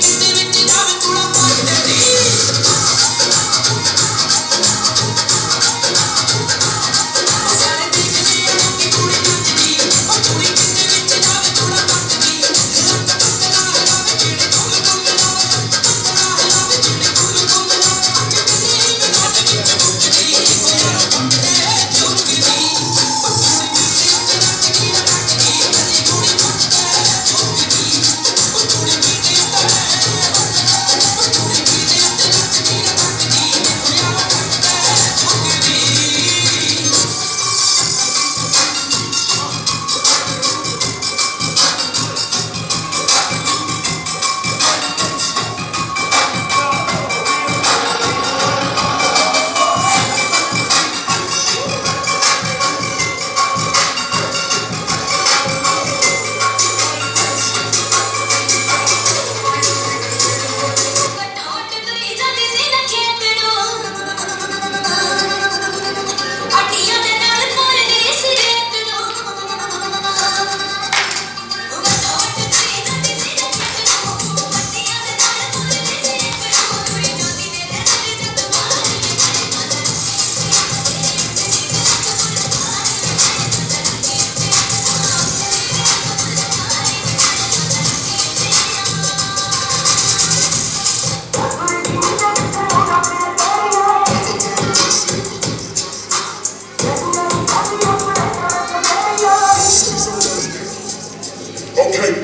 today. Okay,